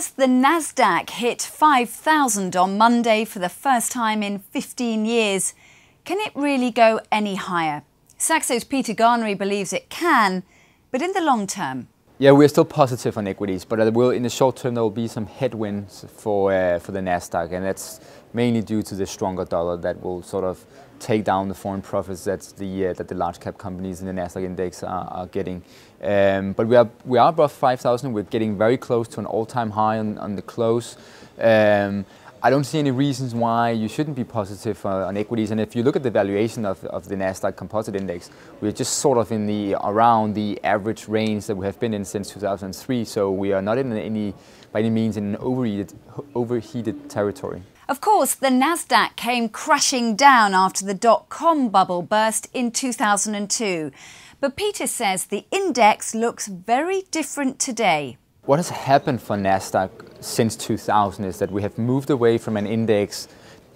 As the Nasdaq hit 5,000 on Monday for the first time in 15 years, can it really go any higher? Saxo's Peter Garnry believes it can, but in the long term. Yeah, we're still positive on equities, but will, in the short term there will be some headwinds for uh, for the Nasdaq, and that's mainly due to the stronger dollar that will sort of take down the foreign profits that the uh, that the large cap companies in the Nasdaq index are, are getting. Um, but we are we are above 5,000. We're getting very close to an all-time high on, on the close. Um, I don't see any reasons why you shouldn't be positive uh, on equities. And if you look at the valuation of, of the Nasdaq Composite Index, we're just sort of in the around the average range that we have been in since 2003. So we are not in any by any means in an overheated, overheated territory. Of course, the Nasdaq came crashing down after the dot-com bubble burst in 2002. But Peter says the index looks very different today. What has happened for Nasdaq since 2000 is that we have moved away from an index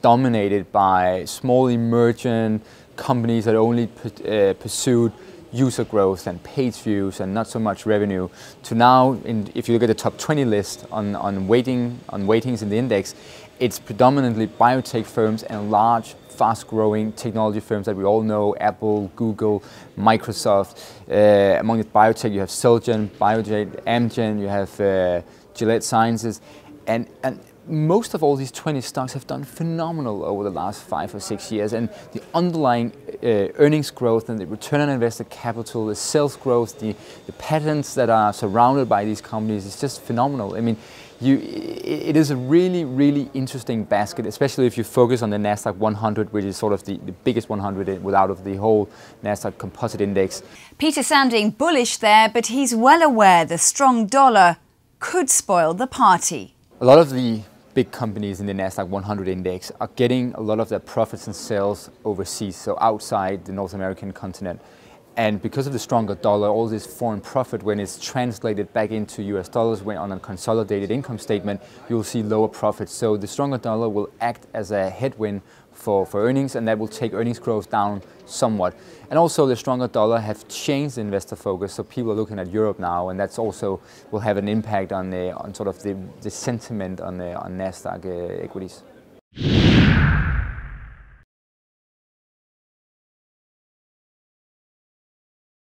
dominated by small emergent companies that only uh, pursued user growth and page views and not so much revenue to now in, if you look at the top 20 list on, on weighting on weightings in the index it's predominantly biotech firms and large fast-growing technology firms that we all know, Apple, Google, Microsoft. Uh, among the biotech, you have Celgene, Biogen, Amgen, you have uh, Gilead Sciences, and, and most of all these 20 stocks have done phenomenal over the last five or six years and the underlying uh, earnings growth and the return on invested capital, the sales growth, the, the patents that are surrounded by these companies is just phenomenal. I mean, you, it is a really, really interesting basket, especially if you focus on the NASDAQ 100, which is sort of the, the biggest 100 without of the whole NASDAQ composite index. Peter sounding bullish there, but he's well aware the strong dollar could spoil the party. A lot of the big companies in the NASDAQ 100 index are getting a lot of their profits and sales overseas, so outside the North American continent. And because of the stronger dollar, all this foreign profit, when it's translated back into US dollars when on a consolidated income statement, you'll see lower profits. So the stronger dollar will act as a headwind for, for earnings, and that will take earnings growth down somewhat. And also the stronger dollar have changed investor focus, so people are looking at Europe now, and that's also will have an impact on, the, on sort of the, the sentiment on, the, on NASDAQ uh, equities.